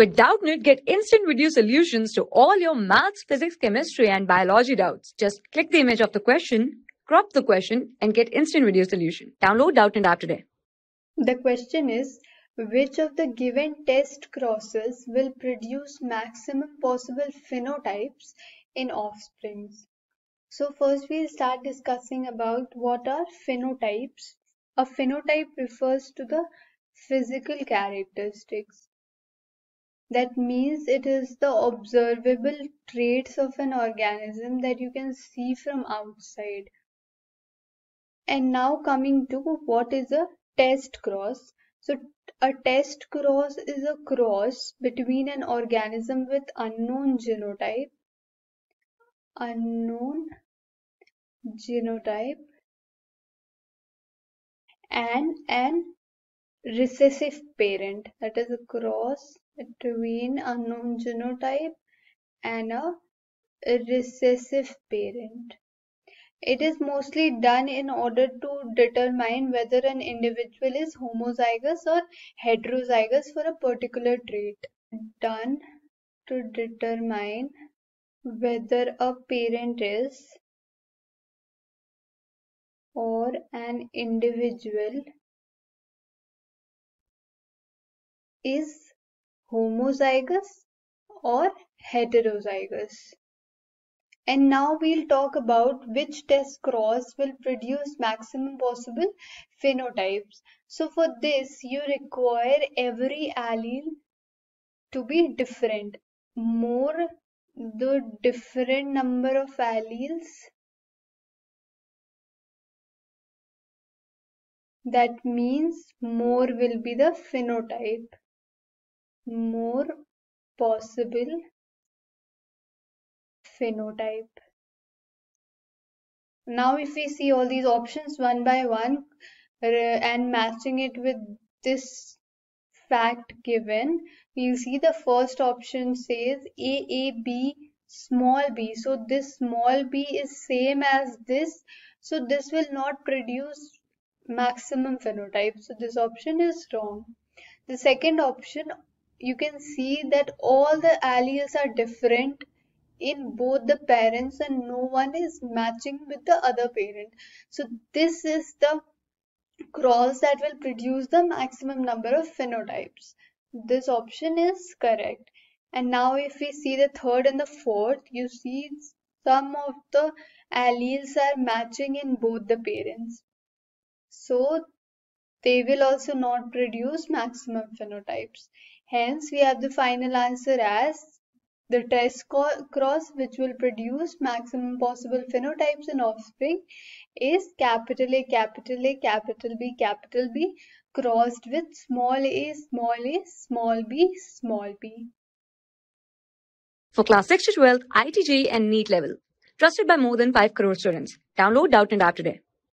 With Doubtnut, get instant video solutions to all your maths, physics, chemistry, and biology doubts. Just click the image of the question, crop the question, and get instant video solution. Download Doubtnut app today. The question is, which of the given test crosses will produce maximum possible phenotypes in offsprings? So first we'll start discussing about what are phenotypes. A phenotype refers to the physical characteristics that means it is the observable traits of an organism that you can see from outside. And now coming to what is a test cross. So a test cross is a cross between an organism with unknown genotype, unknown genotype and an recessive parent that is a cross between unknown genotype and a recessive parent. It is mostly done in order to determine whether an individual is homozygous or heterozygous for a particular trait. Done to determine whether a parent is or an individual is homozygous or heterozygous. And now we'll talk about which test cross will produce maximum possible phenotypes. So for this, you require every allele to be different. More the different number of alleles that means more will be the phenotype more possible phenotype. Now if we see all these options one by one uh, and matching it with this fact given, we'll see the first option says AAB small b. So this small b is same as this. So this will not produce maximum phenotype. So this option is wrong. The second option you can see that all the alleles are different in both the parents and no one is matching with the other parent. So this is the cross that will produce the maximum number of phenotypes. This option is correct. And now if we see the third and the fourth, you see some of the alleles are matching in both the parents. So they will also not produce maximum phenotypes. Hence, we have the final answer as the test cross which will produce maximum possible phenotypes in offspring is capital A, capital A, capital B, capital B crossed with small a, small a, small b, small b. For class 6 to 12, IIT JEE and NEET level. Trusted by more than 5 crore students. Download Doubtnut App today.